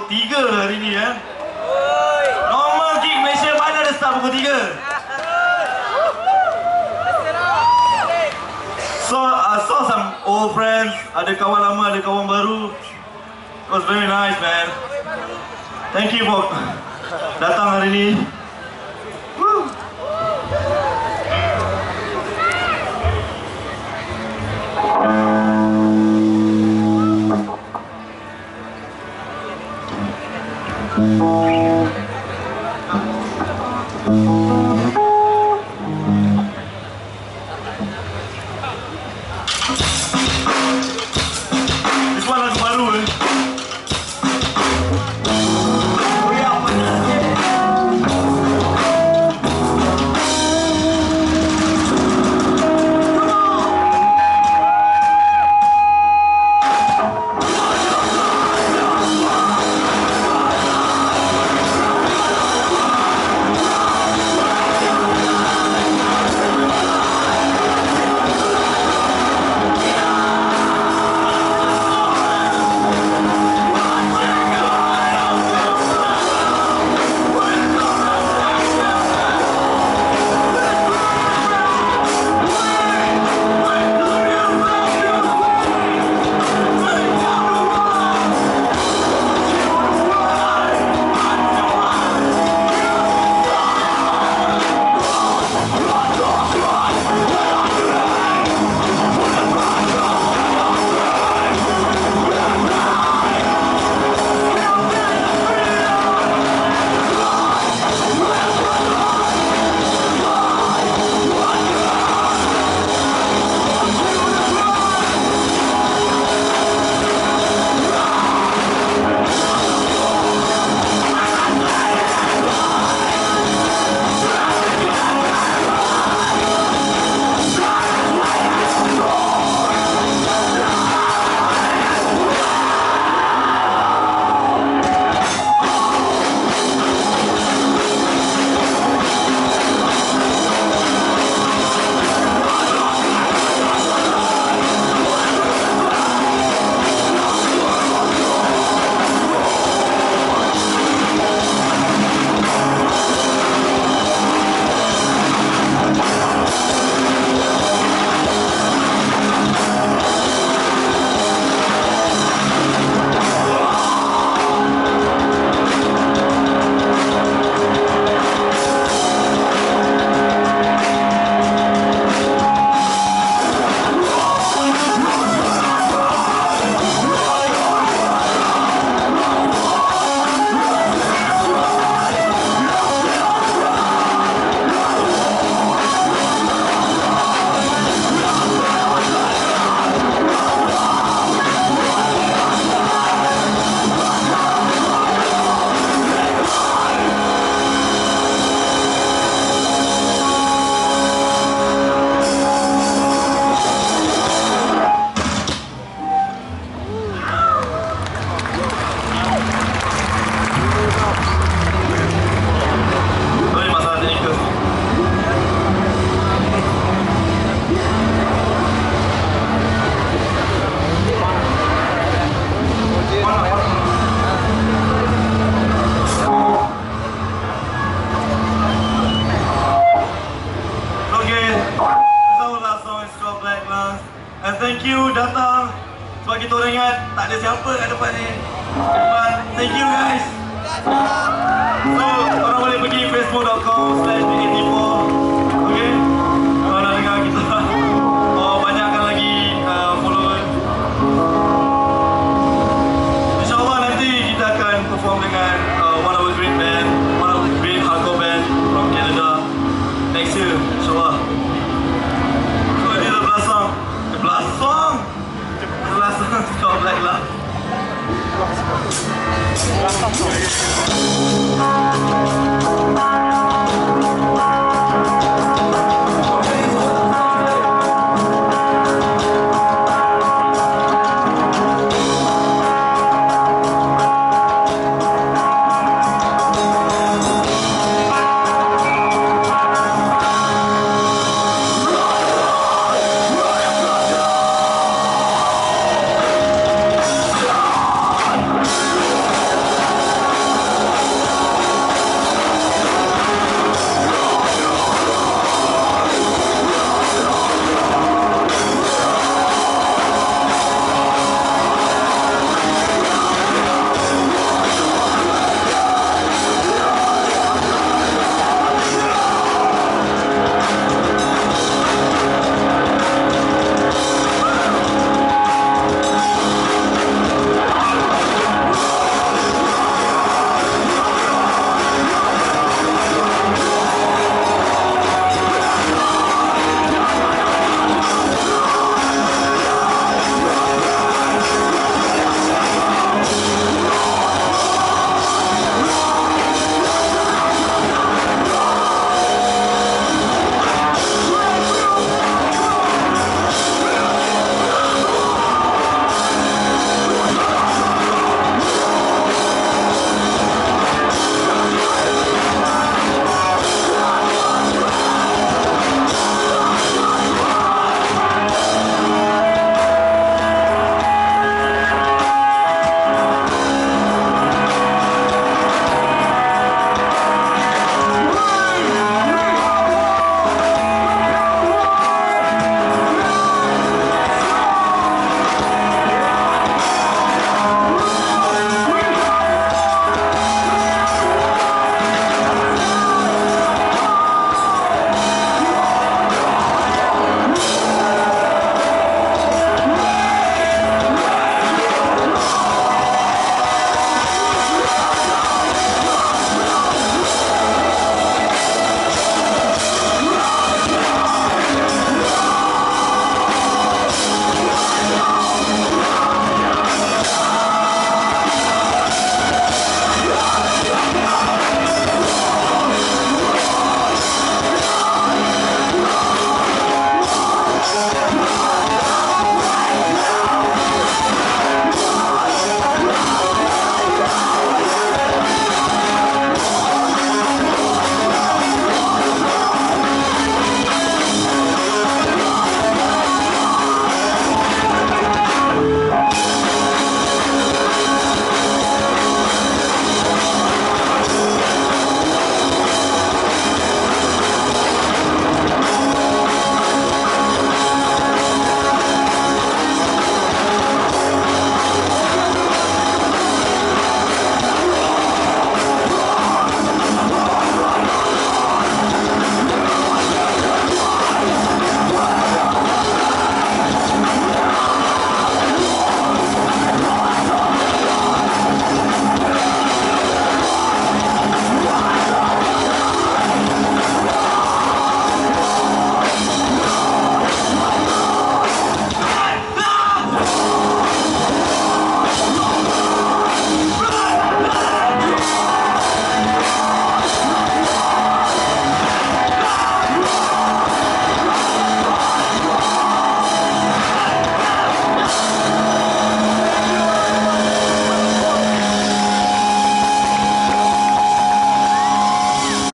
pukul 3 hari ni ya. Normal gig Malaysia mana ada start pukul 3? So, I saw some old friends, ada kawan lama, ada kawan baru. It was very nice, man. Thank you for datang hari ni. Thank you. Thank you datang sebab kita orang ingat tak ada siapa kat depan ni. But thank you guys. So, korang boleh pergi facebook.com slash b84